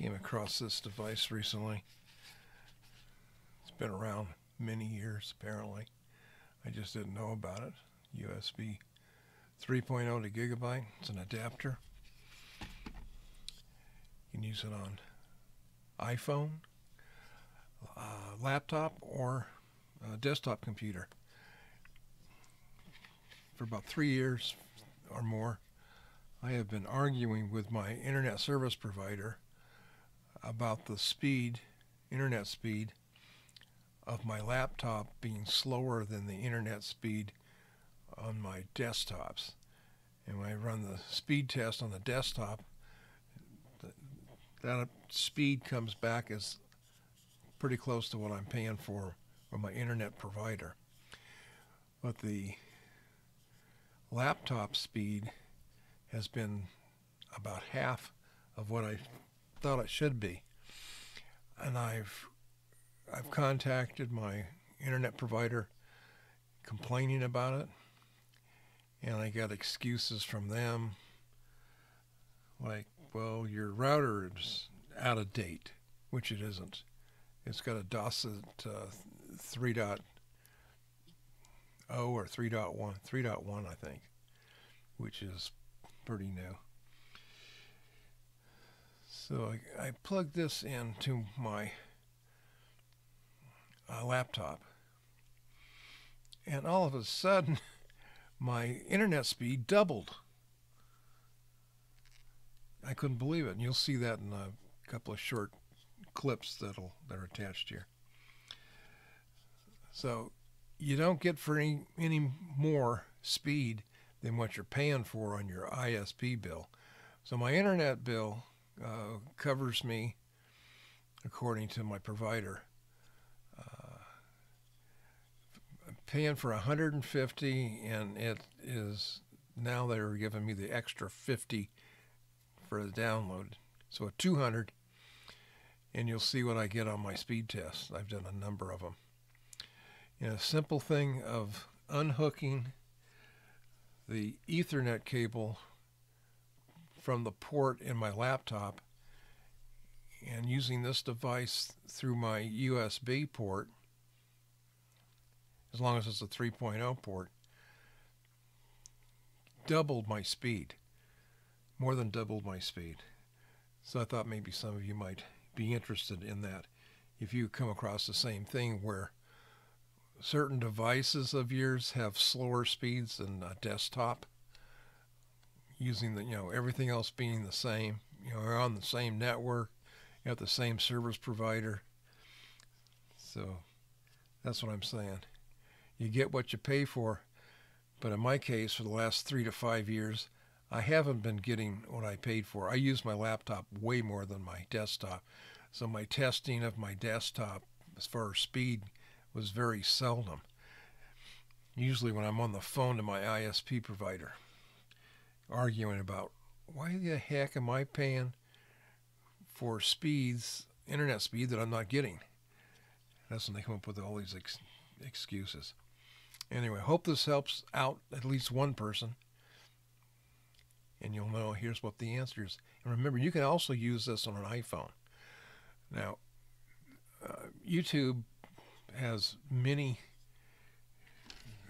came across this device recently. It's been around many years, apparently. I just didn't know about it. USB 3.0 to gigabyte. It's an adapter. You can use it on iPhone, uh, laptop, or desktop computer. For about three years or more, I have been arguing with my internet service provider about the speed, internet speed, of my laptop being slower than the internet speed on my desktops. And when I run the speed test on the desktop, that speed comes back as pretty close to what I'm paying for from my internet provider. But the laptop speed has been about half of what I thought it should be. And I've I've contacted my internet provider complaining about it and I got excuses from them like, well, your router is out of date, which it isn't. It's got a DOCSIS uh, 3.0 or 3.1, 3.1 I think, which is pretty new. So I, I plugged this into my uh, laptop, and all of a sudden, my internet speed doubled. I couldn't believe it, and you'll see that in a couple of short clips that'll that are attached here. So you don't get for any any more speed than what you're paying for on your ISP bill. So my internet bill uh, covers me, according to my provider, uh, paying for 150, and it is now they're giving me the extra 50 for the download, so a 200, and you'll see what I get on my speed test. I've done a number of them. You know, a simple thing of unhooking the Ethernet cable from the port in my laptop and using this device through my USB port, as long as it's a 3.0 port, doubled my speed, more than doubled my speed. So I thought maybe some of you might be interested in that if you come across the same thing where certain devices of yours have slower speeds than a desktop using the you know everything else being the same you know we're on the same network you have the same service provider. So that's what i'm saying. You get what you pay for but in my case for the last three to five years i haven't been getting what i paid for. I use my laptop way more than my desktop. So my testing of my desktop as far as speed was very seldom. Usually when I'm on the phone to my ISP provider, arguing about why the heck am I paying for speeds, internet speed that I'm not getting? That's when they come up with all these ex- excuses. Anyway, hope this helps out at least one person. And you'll know here's what the answer is. And remember, you can also use this on an iPhone. Now, uh, YouTube has many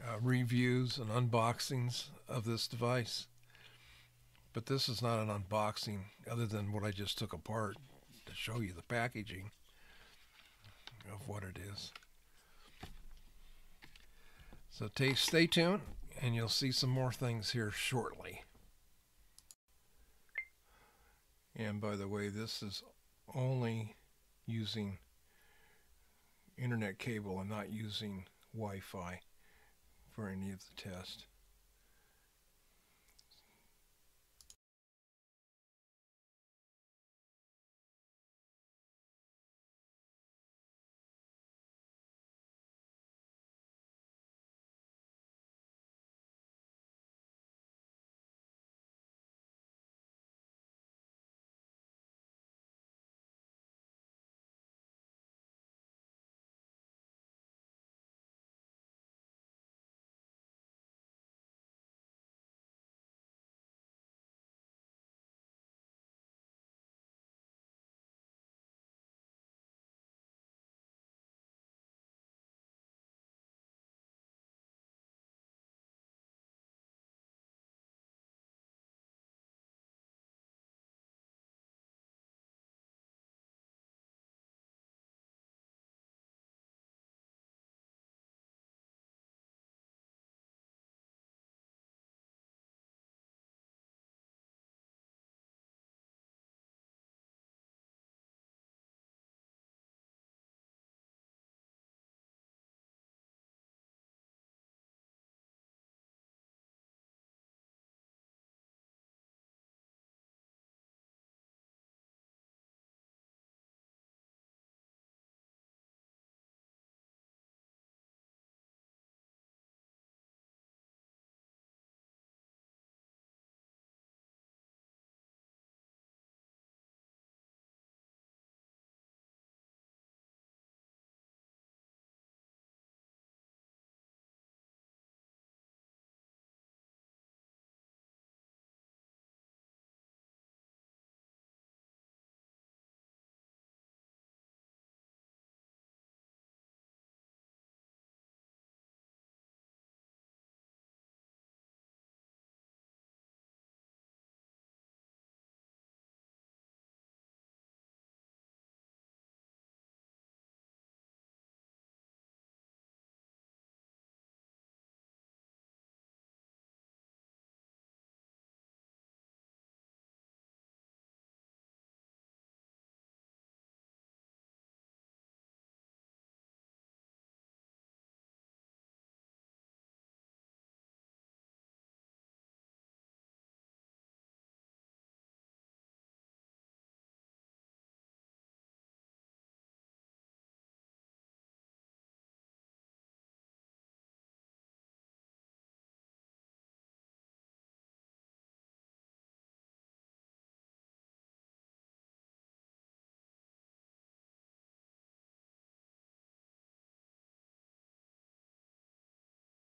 uh, reviews and unboxings of this device. But this is not an unboxing other than what I just took apart to show you the packaging of what it is. So stay tuned and you'll see some more things here shortly. And by the way, this is only using internet cable and not using Wi-Fi for any of the tests.